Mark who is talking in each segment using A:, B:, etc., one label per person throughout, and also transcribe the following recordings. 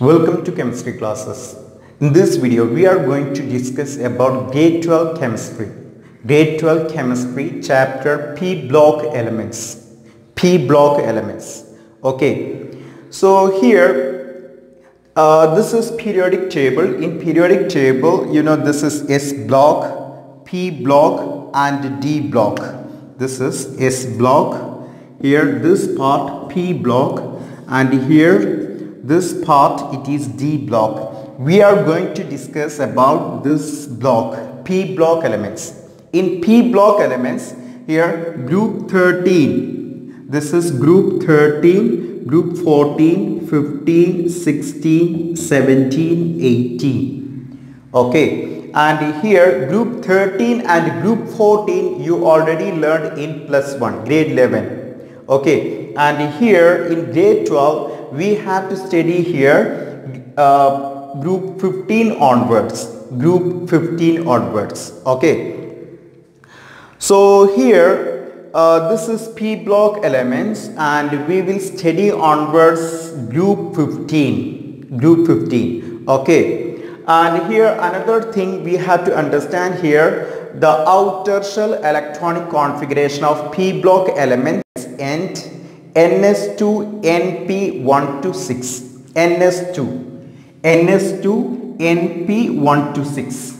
A: Welcome to chemistry classes. In this video we are going to discuss about grade 12 chemistry. Grade 12 chemistry chapter P block elements. P block elements. Okay. So here uh, this is periodic table. In periodic table you know this is S block, P block and D block. This is S block. Here this part P block and here this part it is D block. We are going to discuss about this block P block elements. In P block elements here group 13 this is group 13 group 14 15 16 17 18 okay and here group 13 and group 14 you already learned in plus 1 grade 11 okay and here in grade 12 we have to study here uh, group 15 onwards group 15 onwards okay? So here uh, this is p block elements and we will study onwards group 15 group 15 okay? And here another thing we have to understand here the outer shell electronic configuration of p block elements and NS2 NP126 NS2 NS2 NP126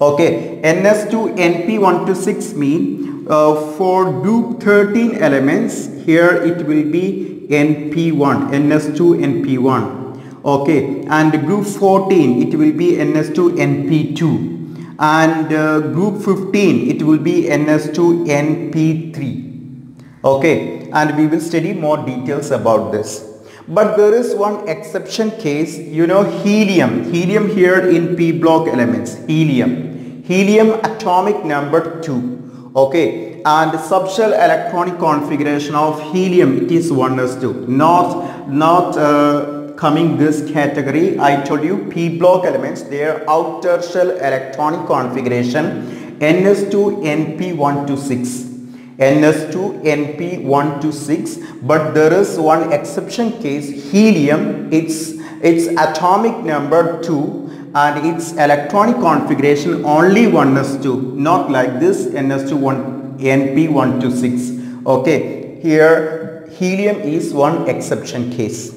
A: okay NS2 NP126 mean uh, for group 13 elements here it will be NP1 NS2 NP1 okay and group 14 it will be NS2 NP2 and uh, group 15 it will be NS2 NP3 okay and we will study more details about this. But there is one exception case you know helium. Helium here in p block elements helium. Helium atomic number 2 okay? And subshell electronic configuration of helium it is 1s2 not not uh, coming this category. I told you p block elements their outer shell electronic configuration ns2 np126 NS2 NP126 but there is one exception case helium. Its its atomic number 2 and its electronic configuration only 1s2 not like this NS2 1 NP126 okay here helium is one exception case.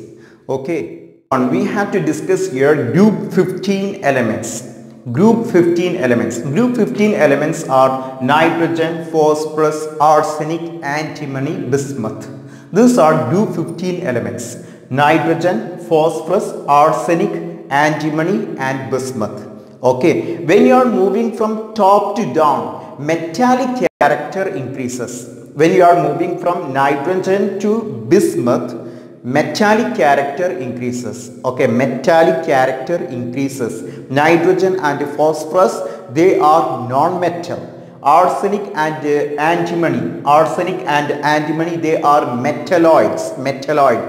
A: Okay and we have to discuss here group 15 elements group 15 elements. Group 15 elements are nitrogen phosphorus arsenic antimony bismuth. These are group 15 elements. Nitrogen phosphorus arsenic antimony and bismuth. Okay when you are moving from top to down metallic character increases. When you are moving from nitrogen to bismuth metallic character increases. Okay metallic character increases. Nitrogen and phosphorus they are non-metal. Arsenic and uh, antimony. Arsenic and antimony they are metalloids. Metalloid.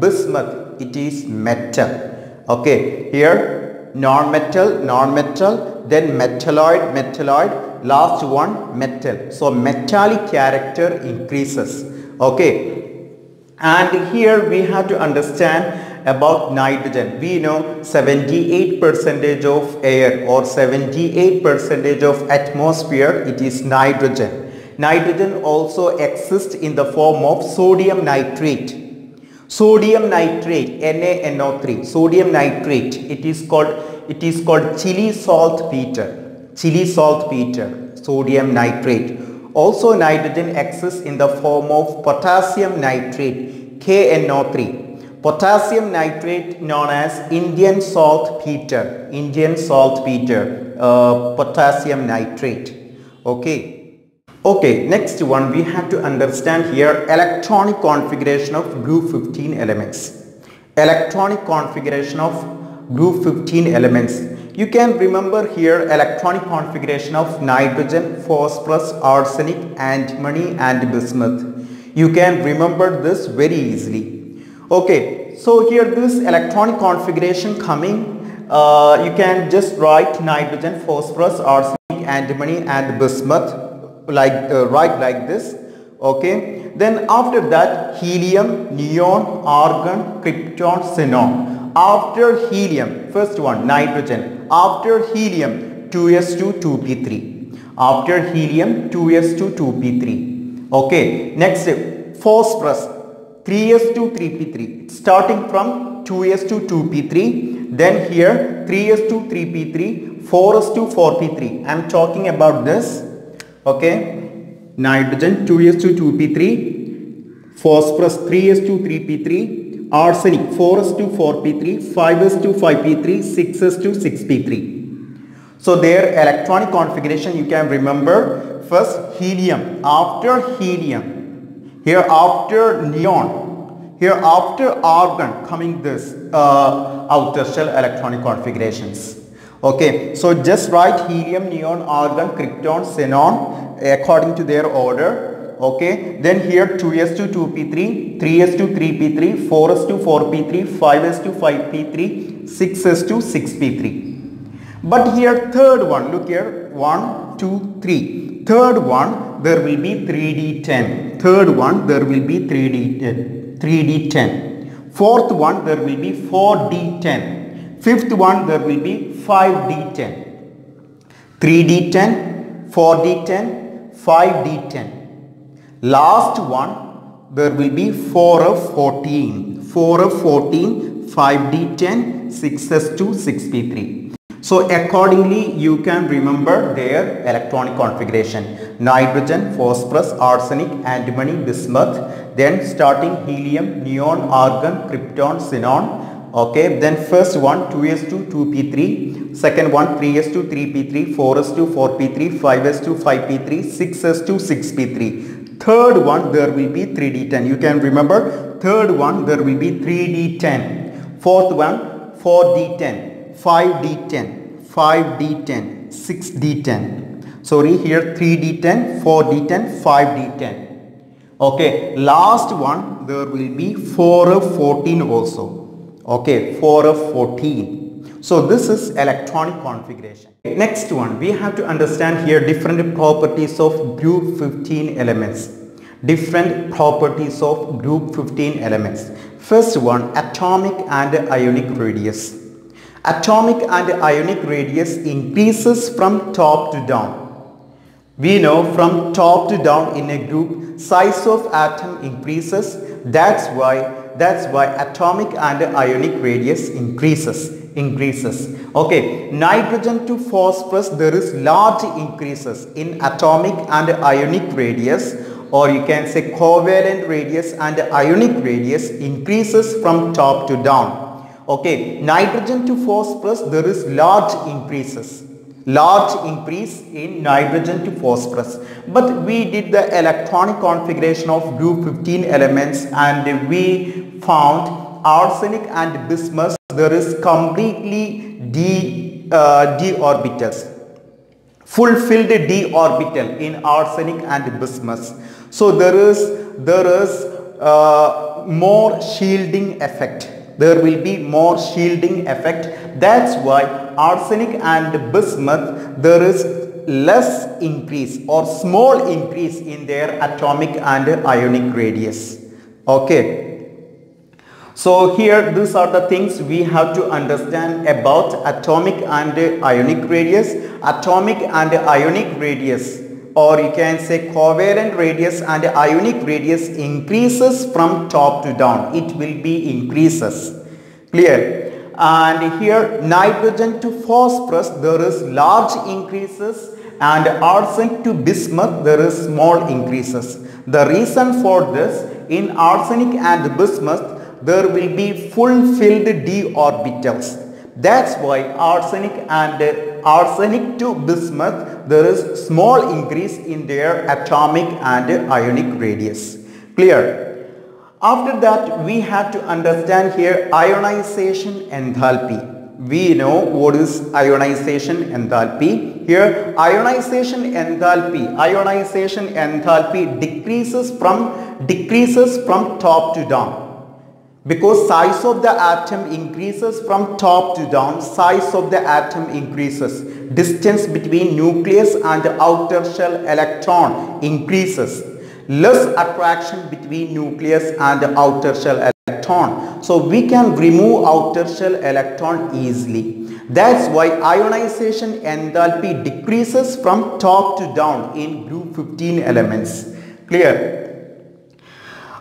A: Bismuth it is metal. Okay here non-metal non-metal then metalloid metalloid last one metal. So metallic character increases. Okay and here we have to understand about nitrogen. We know 78 percentage of air or 78 percentage of atmosphere it is nitrogen. Nitrogen also exists in the form of sodium nitrate. Sodium nitrate NaNO3 sodium nitrate. It is called it is called Chile saltpeter Chile saltpeter sodium nitrate. Also nitrogen exists in the form of potassium nitrate KNO3 potassium nitrate known as Indian saltpeter Indian saltpeter uh, potassium nitrate. Okay. Okay next one we have to understand here electronic configuration of group 15 elements. Electronic configuration of group 15 elements. You can remember here electronic configuration of nitrogen phosphorus arsenic antimony and bismuth you can remember this very easily. Okay so here this electronic configuration coming. Uh, you can just write nitrogen phosphorus arsenic antimony and bismuth like uh, write like this. Okay then after that helium neon argon krypton xenon. After helium first one nitrogen. After helium 2s2 2p3 after helium 2s2 2p3 okay next phosphorus 3s2 3p3 starting from 2s2 2p3 then here 3s2 3p3 4s2 4p3 i am talking about this. Okay nitrogen 2s2 2p3 phosphorus 3s2 3p3 arsenic 4s2 4p3 5s2 5p3 6s2 6p3 so their electronic configuration you can remember first helium after helium here after neon here after argon coming this uh, outer shell electronic configurations. Okay so just write helium neon argon krypton xenon according to their order. Okay then here 2s2 2p3 3s2 3p3 4s2 4p3 5s2 5p3 6s2 6p3 but here third one look here 1 2 3 third one there will be 3d10 third one there will be 3d10 3d10 fourth one there will be 4d10 fifth one there will be 5d10 3d10 4d10 5d10 last one there will be 4 of 14 4f14 5d10 6s2 6p3 so accordingly you can remember their electronic configuration. Nitrogen phosphorus arsenic antimony bismuth then starting helium neon argon krypton xenon. Okay then first one 2s2 2p3 second one 3s2 3p3 4s2 4p3 5s2 5p3 6s2 6p3 third one there will be 3d10 you can remember third one there will be 3d10 fourth one 4d10 5d10 5d10 6d10 sorry here 3d10 4d10 5d10 okay last one there will be 4f14 also. Okay 4 of 14 so this is electronic configuration. Next one we have to understand here different properties of group 15 elements. Different properties of group 15 elements. First one atomic and ionic radius atomic and ionic radius increases from top to down. We know from top to down in a group size of atom increases. That's why that's why atomic and ionic radius increases increases. Okay nitrogen to phosphorus there is large increases in atomic and ionic radius or you can say covalent radius and ionic radius increases from top to down okay nitrogen to phosphorus there is large increases. Large increase in nitrogen to phosphorus. But we did the electronic configuration of group 15 elements and we found arsenic and bismuth there is completely d uh, d orbitals fulfilled d orbital in arsenic and bismuth. So there is there is uh, more shielding effect there will be more shielding effect. That's why arsenic and bismuth there is less increase or small increase in their atomic and ionic radius. Okay. So here these are the things we have to understand about atomic and ionic radius. Atomic and ionic radius or you can say covalent radius and ionic radius increases from top to down. It will be increases. Clear? And here nitrogen to phosphorus there is large increases. And arsenic to bismuth there is small increases. The reason for this in arsenic and bismuth there will be fulfilled d orbitals that's why arsenic and arsenic to bismuth there is small increase in their atomic and ionic radius. Clear? After that we have to understand here ionization enthalpy. We know what is ionization enthalpy. Here ionization enthalpy ionization enthalpy decreases from decreases from top to down because size of the atom increases from top to down size of the atom increases distance between nucleus and outer shell electron increases less attraction between nucleus and outer shell electron. So we can remove outer shell electron easily. That's why ionization enthalpy decreases from top to down in group 15 elements. Clear?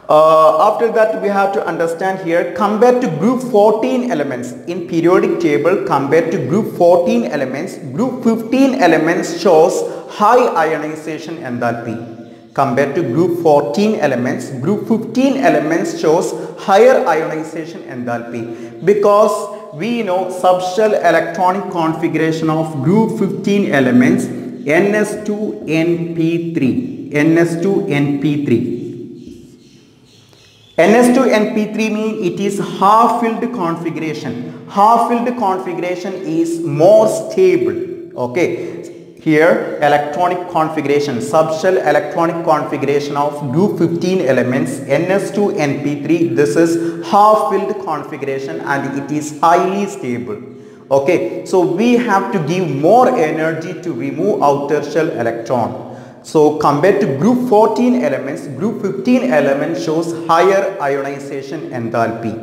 A: Uh, after that we have to understand here compared to group 14 elements in periodic table compared to group 14 elements group 15 elements shows high ionization enthalpy. Compared to group 14 elements group 15 elements shows higher ionization enthalpy because we know subshell electronic configuration of group 15 elements ns2np3 ns2np3 NS2NP3 mean it is half filled configuration. Half filled configuration is more stable. Okay. Here electronic configuration, subshell electronic configuration of group 15 elements NS2NP3. This is half filled configuration and it is highly stable. Okay. So we have to give more energy to remove outer shell electron. So compared to group 14 elements, group 15 element shows higher ionization enthalpy.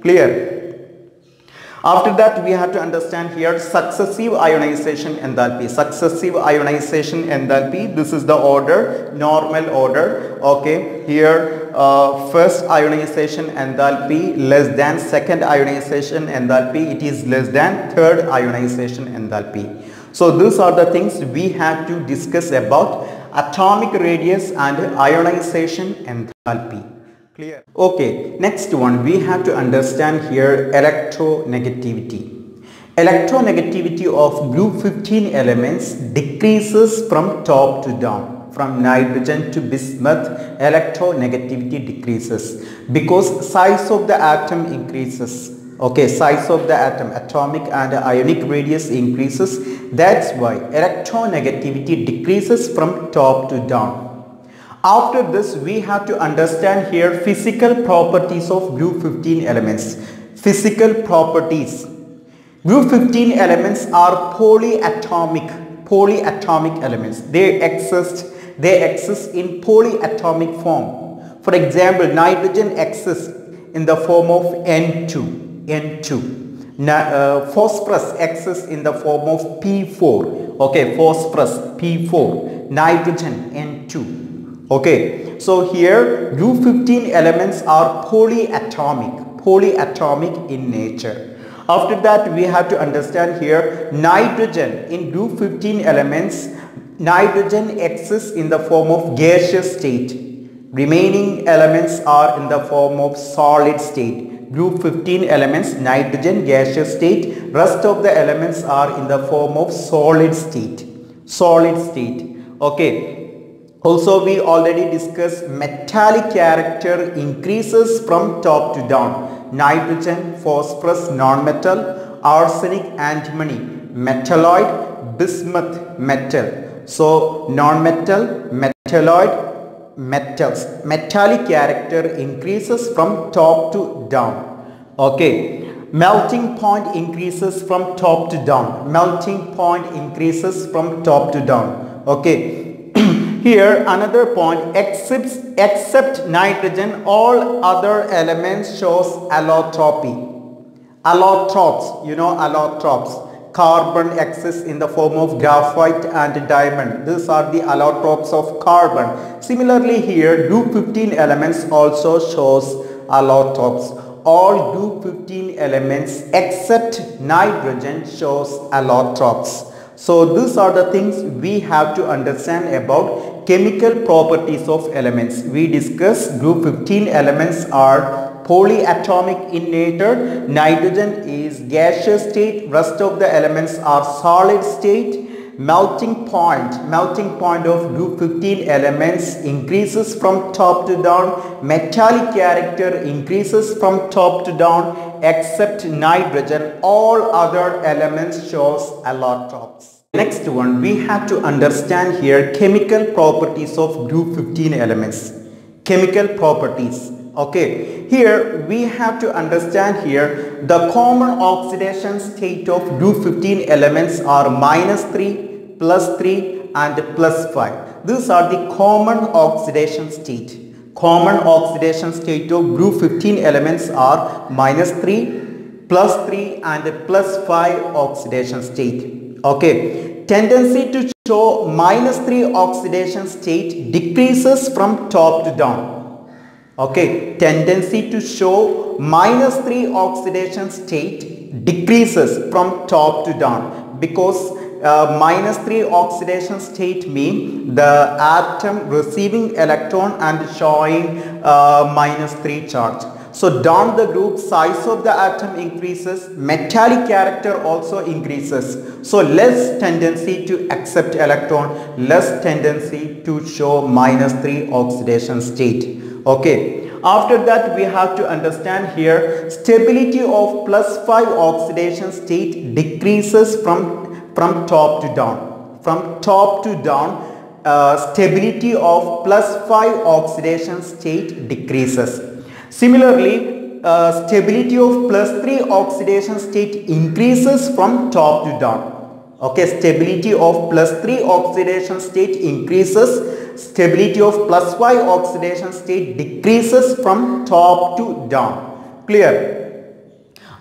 A: Clear? After that we have to understand here successive ionization enthalpy. Successive ionization enthalpy, this is the order, normal order. Okay, here uh, first ionization enthalpy less than second ionization enthalpy, it is less than third ionization enthalpy. So these are the things we have to discuss about atomic radius and ionization enthalpy. Clear? Okay, next one we have to understand here electronegativity. Electronegativity of group 15 elements decreases from top to down. From nitrogen to bismuth, electronegativity decreases because size of the atom increases okay size of the atom atomic and ionic radius increases. That's why electronegativity decreases from top to down. After this we have to understand here physical properties of group 15 elements. Physical properties. Group 15 elements are polyatomic polyatomic elements. They exist they exist in polyatomic form. For example nitrogen exists in the form of n2 N2. Na, uh, phosphorus exists in the form of P4. Okay, phosphorus P4. Nitrogen N2. Okay, so here group 15 elements are polyatomic. Polyatomic in nature. After that we have to understand here nitrogen in group 15 elements nitrogen exists in the form of gaseous state. Remaining elements are in the form of solid state group 15 elements nitrogen gaseous state rest of the elements are in the form of solid state. Solid state. Okay. Also we already discussed metallic character increases from top to down. Nitrogen phosphorus non-metal arsenic antimony metalloid bismuth metal. So non-metal metalloid metals. Metallic character increases from top to down. Okay. Melting point increases from top to down. Melting point increases from top to down. Okay. Here another point. Except except nitrogen all other elements shows allotropy allotropes. You know allotropes carbon exists in the form of graphite and diamond. These are the allotropes of carbon. Similarly here group 15 elements also shows allotropes. All group 15 elements except nitrogen shows allotropes. So these are the things we have to understand about chemical properties of elements. We discussed group 15 elements are polyatomic in nature. Nitrogen is gaseous state. Rest of the elements are solid state. Melting point, melting point of group 15 elements increases from top to down. Metallic character increases from top to down except nitrogen. All other elements shows allotropes. Next one, we have to understand here chemical properties of group 15 elements. Chemical properties okay here we have to understand here the common oxidation state of group 15 elements are minus 3 plus 3 and plus 5 these are the common oxidation state Common oxidation state of group 15 elements are minus 3, plus 3 and plus 5 oxidation state. Okay. Tendency to show minus 3 oxidation state decreases from top to down okay tendency to show minus 3 oxidation state decreases from top to down because uh, minus 3 oxidation state mean the atom receiving electron and showing uh, minus 3 charge. So down the group size of the atom increases metallic character also increases. So less tendency to accept electron less tendency to show minus 3 oxidation state okay. After that we have to understand here stability of plus 5 oxidation state decreases from from top to down. From top to down uh, stability of plus 5 oxidation state decreases. Similarly uh, stability of plus 3 oxidation state increases from top to down okay stability of plus 3 oxidation state increases. Stability of plus 5 oxidation state decreases from top to down. Clear?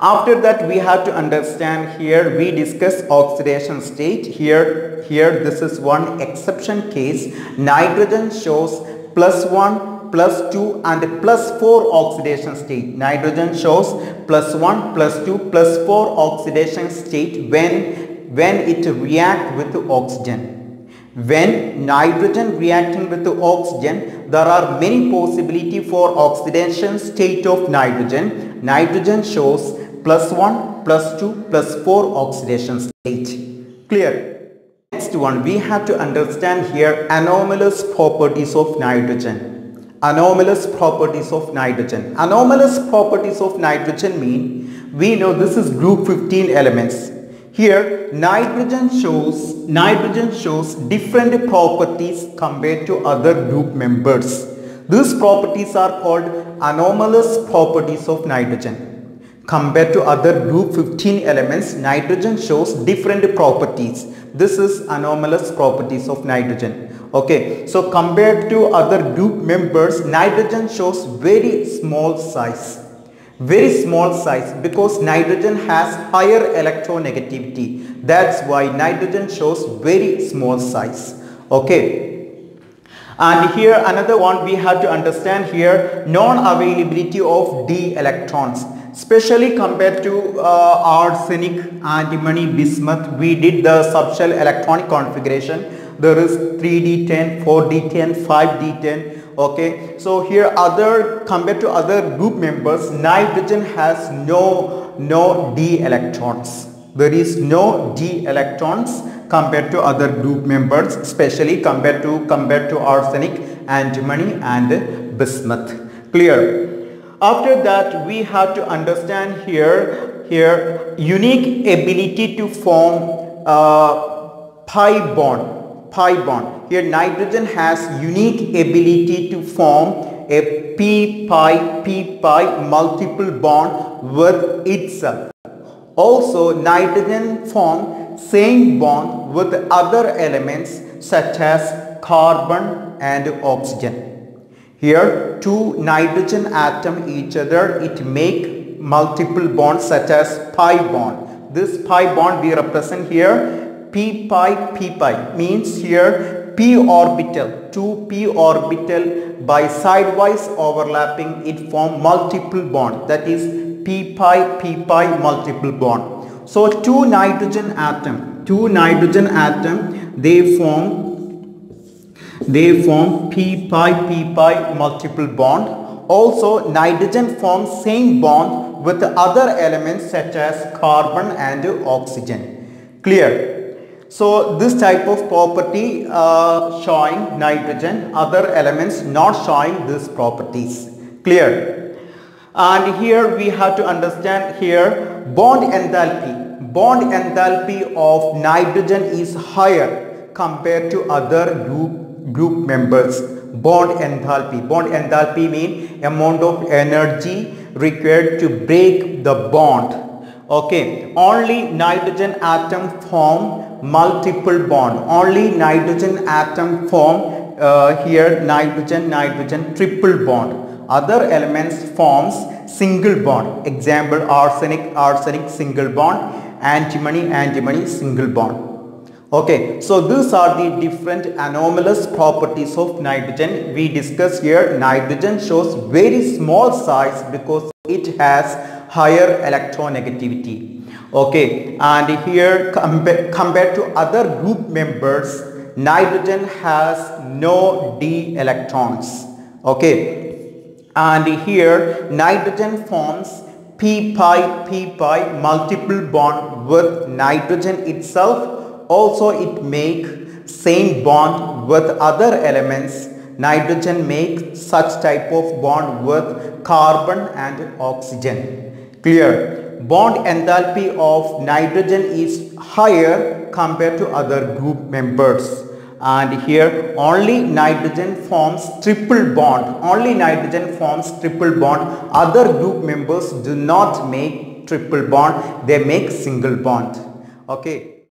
A: After that we have to understand here we discuss oxidation state here. Here this is one exception case. Nitrogen shows plus 1 plus 2 and plus 4 oxidation state. Nitrogen shows plus 1 plus 2 plus 4 oxidation state when when it react with oxygen. When nitrogen reacting with oxygen, there are many possibility for oxidation state of nitrogen. Nitrogen shows plus 1, plus 2, plus 4 oxidation state. Clear? Next one, we have to understand here anomalous properties of nitrogen. Anomalous properties of nitrogen. Anomalous properties of nitrogen mean, we know this is group 15 elements here nitrogen shows nitrogen shows different properties compared to other group members. These properties are called anomalous properties of nitrogen. Compared to other group 15 elements, nitrogen shows different properties. This is anomalous properties of nitrogen. Okay, so compared to other group members, nitrogen shows very small size very small size because nitrogen has higher electronegativity. That's why nitrogen shows very small size. Okay. And here another one we have to understand here non-availability of d electrons. Especially compared to uh, arsenic antimony bismuth we did the subshell electronic configuration. There is 3d10 4d10 5d10 okay so here other compared to other group members nitrogen has no no d electrons there is no d electrons compared to other group members especially compared to compared to arsenic antimony and bismuth. Clear? After that we have to understand here here unique ability to form uh, pi bond pi bond. Here nitrogen has unique ability to form a p pi p pi multiple bond with itself. Also nitrogen form same bond with other elements such as carbon and oxygen. Here two nitrogen atom each other it make multiple bonds such as pi bond. This pi bond we represent here p pi p pi means here p orbital. 2 p orbital by sidewise overlapping it form multiple bond. That is p pi p pi multiple bond. So two nitrogen atom. Two nitrogen atom they form they form p pi p pi multiple bond. Also nitrogen forms same bond with other elements such as carbon and oxygen. Clear so this type of property uh, showing nitrogen, other elements not showing these properties. Clear? And here we have to understand here bond enthalpy. Bond enthalpy of nitrogen is higher compared to other group, group members. Bond enthalpy. Bond enthalpy mean amount of energy required to break the bond. Okay, only nitrogen atom form multiple bond only nitrogen atom form uh, here nitrogen, nitrogen, triple bond. Other elements forms single bond. Example arsenic, arsenic, single bond. Antimony, antimony, single bond. Okay, so these are the different anomalous properties of nitrogen. We discuss here nitrogen shows very small size because it has higher electronegativity. Okay, and here compa compared to other group members, nitrogen has no d electrons. Okay, and here nitrogen forms p pi p pi multiple bond with nitrogen itself. Also it make same bond with other elements. Nitrogen make such type of bond with carbon and oxygen. Clear bond enthalpy of nitrogen is higher compared to other group members. And here only nitrogen forms triple bond. Only nitrogen forms triple bond. Other group members do not make triple bond. They make single bond. Okay.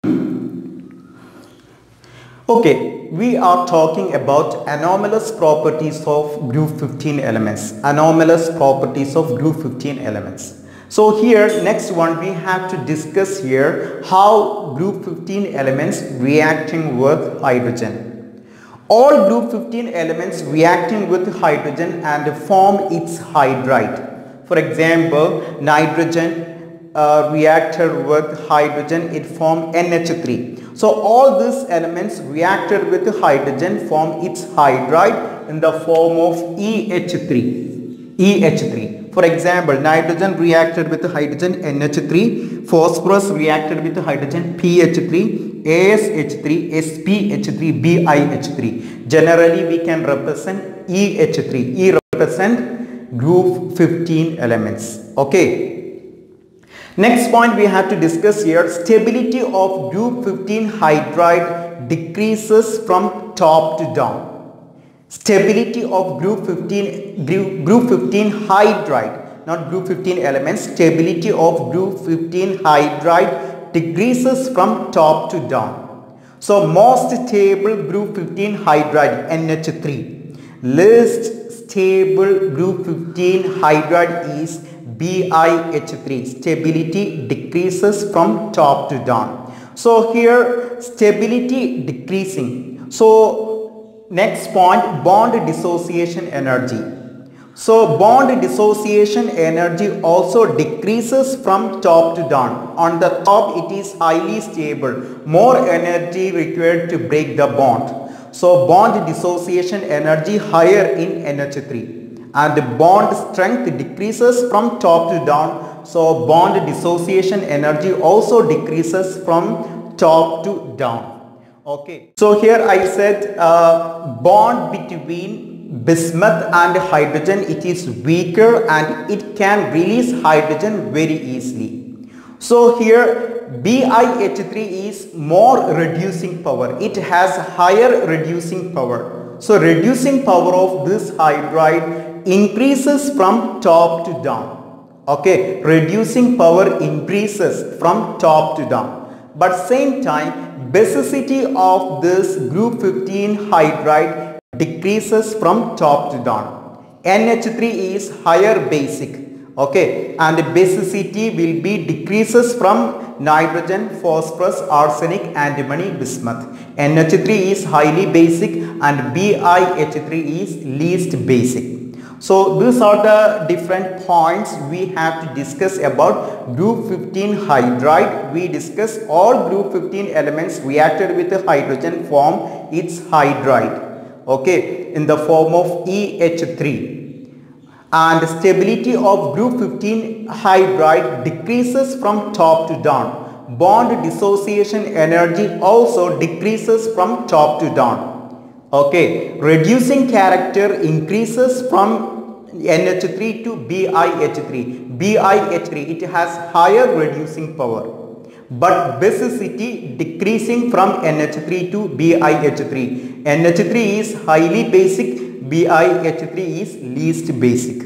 A: Okay, we are talking about anomalous properties of group 15 elements. Anomalous properties of group 15 elements. So here next one we have to discuss here how group 15 elements reacting with hydrogen. All group 15 elements reacting with hydrogen and form its hydride. For example, nitrogen uh, reacted with hydrogen it form NH3 so all these elements reacted with hydrogen form its hydride in the form of EH3. EH3. For example, nitrogen reacted with hydrogen NH3, phosphorus reacted with hydrogen PH3, ASH3, SbH3, BiH3. Generally, we can represent EH3. E represent group 15 elements. Okay. Next point we have to discuss here stability of group 15 hydride decreases from top to down. Stability of group 15 group, group 15 hydride not group 15 elements stability of group 15 hydride decreases from top to down. So most stable group 15 hydride NH3 least stable group 15 hydride is BiH3 stability decreases from top to down. So here stability decreasing. So next point bond dissociation energy. So bond dissociation energy also decreases from top to down. On the top it is highly stable. More energy required to break the bond. So bond dissociation energy higher in NH3 and bond strength decreases from top to down. So bond dissociation energy also decreases from top to down. Okay. So here I said uh, bond between bismuth and hydrogen it is weaker and it can release hydrogen very easily. So here BiH3 is more reducing power. It has higher reducing power. So reducing power of this hydride increases from top to down. Okay, reducing power increases from top to down. But same time, basicity of this group 15 hydride decreases from top to down. NH3 is higher basic. Okay, and the basicity will be decreases from nitrogen, phosphorus, arsenic, antimony, bismuth. NH3 is highly basic and BiH3 is least basic. So these are the different points we have to discuss about group 15 hydride. We discuss all group 15 elements reacted with hydrogen form its hydride. Okay, in the form of EH3 and stability of group 15 hydride decreases from top to down. Bond dissociation energy also decreases from top to down. Okay, reducing character increases from NH3 to BiH3. BiH3 it has higher reducing power but basicity decreasing from NH3 to BiH3. NH3 is highly basic, BiH3 is least basic.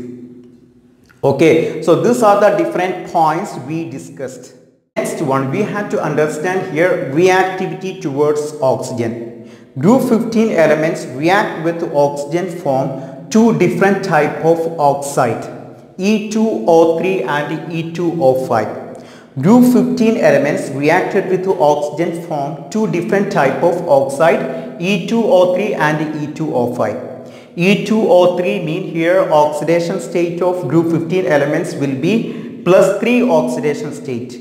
A: Okay, so these are the different points we discussed. Next one we have to understand here reactivity towards oxygen. Group 15 elements react with oxygen form two different type of oxide E2O3 and E2O5. Group 15 elements reacted with oxygen form two different type of oxide E2O3 and E2O5. E2O3 mean here oxidation state of group 15 elements will be plus 3 oxidation state.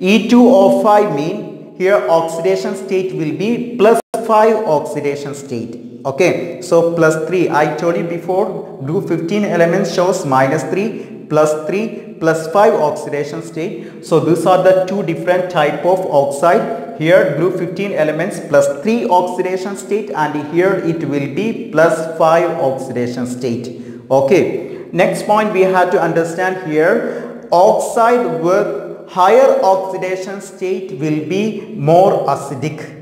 A: E2O5 mean here oxidation state will be plus 5 oxidation state. Okay, so plus 3 I told you before group 15 elements shows minus 3 plus 3 plus 5 oxidation state. So these are the two different type of oxide here group 15 elements plus 3 oxidation state and here it will be plus 5 oxidation state. Okay. Next point we have to understand here oxide with higher oxidation state will be more acidic.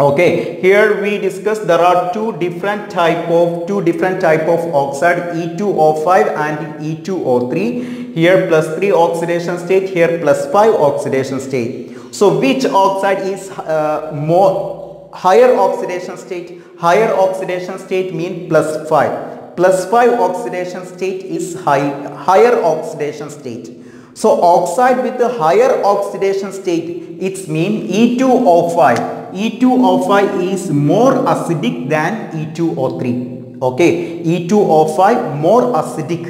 A: Okay, here we discuss there are two different type of two different type of oxide E2O5 and E2O3. Here plus 3 oxidation state, here plus 5 oxidation state. So which oxide is uh, more higher oxidation state? Higher oxidation state mean plus 5. Plus 5 oxidation state is high, higher oxidation state. So oxide with a higher oxidation state, it's mean E2O5. E2O5 is more acidic than E2O3. Okay, E2O5 more acidic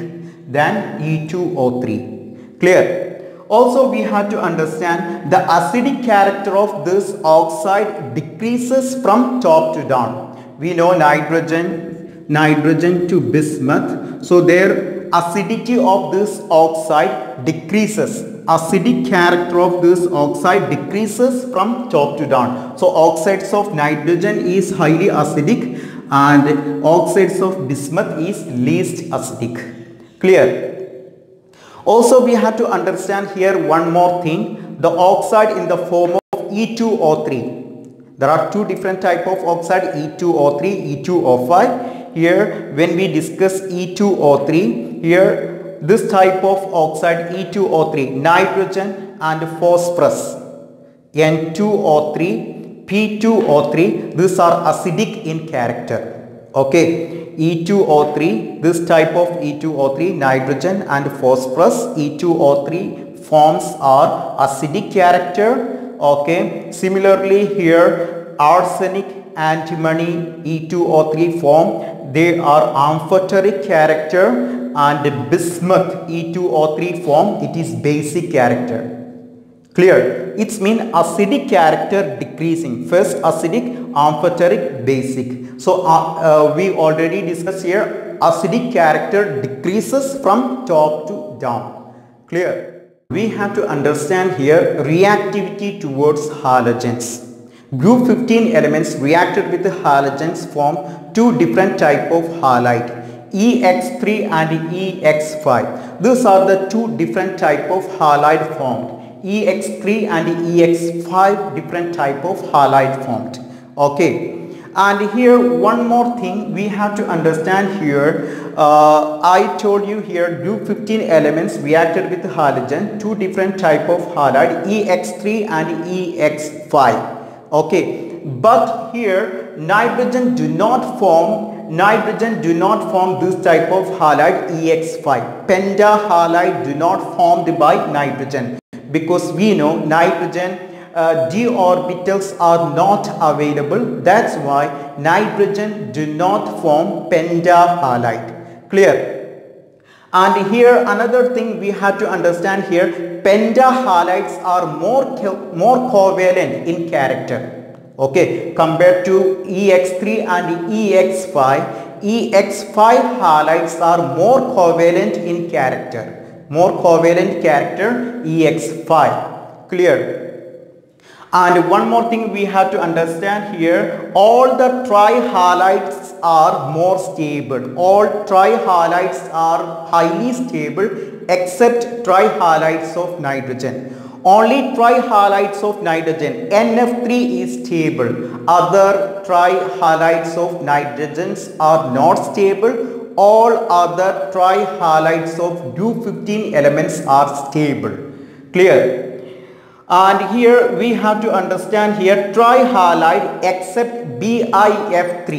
A: than E2O3. Clear? Also we have to understand the acidic character of this oxide decreases from top to down. We know nitrogen, nitrogen to bismuth. So their acidity of this oxide decreases. Acidic character of this oxide decreases from top to down. So oxides of nitrogen is highly acidic and oxides of bismuth is least acidic. Clear? Also we have to understand here one more thing. The oxide in the form of E2O3. There are two different type of oxide E2O3, E2O5. Here when we discuss E2O3, here this type of oxide E2O3, nitrogen and phosphorus, N2O3, P2O3, these are acidic in character. Okay, E2O3, this type of E2O3, nitrogen and phosphorus, E2O3 forms are acidic character. Okay, similarly here arsenic, antimony, E2O3 form, they are amphoteric character and bismuth, E2O3 form, it is basic character. Clear? It's mean acidic character decreasing. First acidic, amphoteric, basic. So uh, uh, we already discussed here acidic character decreases from top to down. Clear? We have to understand here reactivity towards halogens. Group 15 elements reacted with the halogens form two different type of halide. EX3 and EX5. These are the two different type of halide formed. EX3 and EX5 different type of halide formed. Okay. And here one more thing we have to understand here. Uh, I told you here group 15 elements reacted with halogen, two different type of halide EX3 and EX5. Okay, but here nitrogen do not form nitrogen do not form this type of halide EX5. Penta halide do not formed by nitrogen because we know nitrogen uh, d orbitals are not available. That's why nitrogen do not form penta halide Clear? And here another thing we have to understand here, penta pentahalides are more, more covalent in character. Okay, compared to EX3 and EX5, EX5 halides are more covalent in character. More covalent character EX5. Clear? And one more thing we have to understand here, all the trihalides are more stable. All trihalides are highly stable except trihalides of nitrogen. Only trihalides of nitrogen, NF3 is stable. Other trihalides of nitrogens are not stable. All other trihalides of group 15 elements are stable. Clear? And here we have to understand here trihalide except BIF3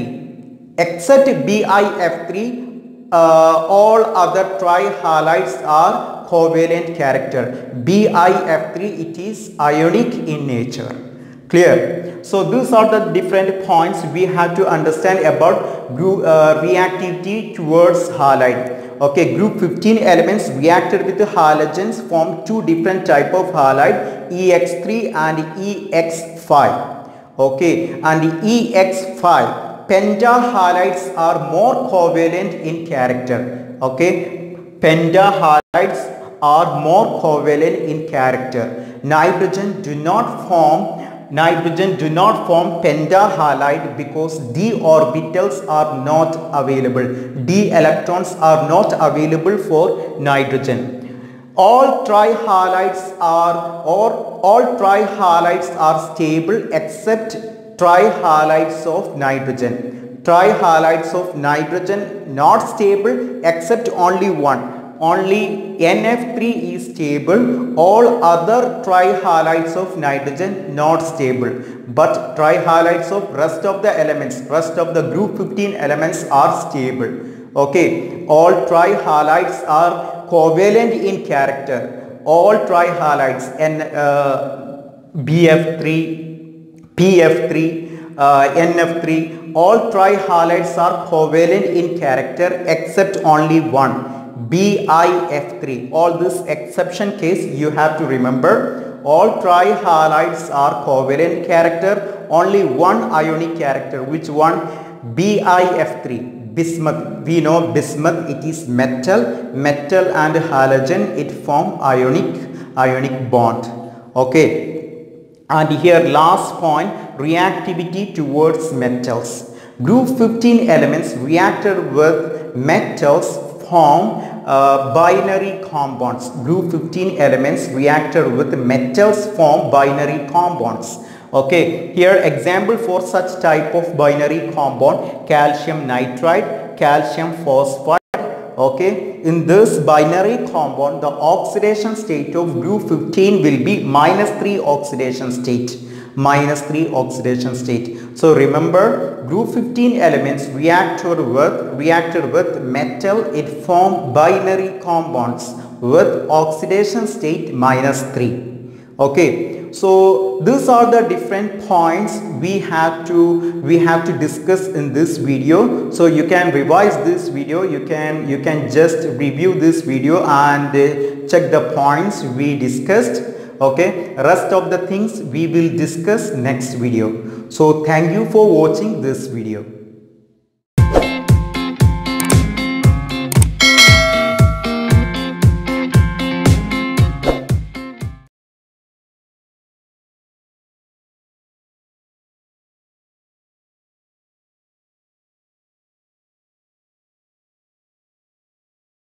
A: except BIF3 uh, all other trihalides are covalent character. BIF3 it is ionic in nature. Clear? So these are the different points we have to understand about uh, reactivity towards halide okay group 15 elements reacted with the halogens form two different type of halide ex3 and ex5 okay and ex5 pentahalides are more covalent in character. Okay pentahalides are more covalent in character. Nitrogen do not form nitrogen do not form pentahalide because d orbitals are not available. D electrons are not available for nitrogen. All trihalides are or all trihalides are stable except trihalides of nitrogen. Trihalides of nitrogen not stable except only one only NF3 is stable. All other trihalides of nitrogen not stable. But trihalides of rest of the elements rest of the group 15 elements are stable. Okay. All trihalides are covalent in character. All trihalides and uh, BF3 PF3 uh, NF3 all trihalides are covalent in character except only one BIF3 all this exception case you have to remember. All trihalides are covalent character. Only one ionic character. Which one? BIF3 bismuth. We know bismuth. It is metal. Metal and halogen it form ionic ionic bond. Okay. And here last point reactivity towards metals. Group 15 elements reacted with metals form uh, binary compounds. Group 15 elements reacted with metals form binary compounds. Okay, here example for such type of binary compound calcium nitride, calcium phosphide. Okay, in this binary compound the oxidation state of group 15 will be minus 3 oxidation state minus 3 oxidation state. So remember group 15 elements reacted with reacted with metal it form binary compounds with oxidation state minus 3. Okay. So these are the different points we have to we have to discuss in this video. So you can revise this video. You can you can just review this video and uh, check the points we discussed okay rest of the things we will discuss next video. So thank you for watching this video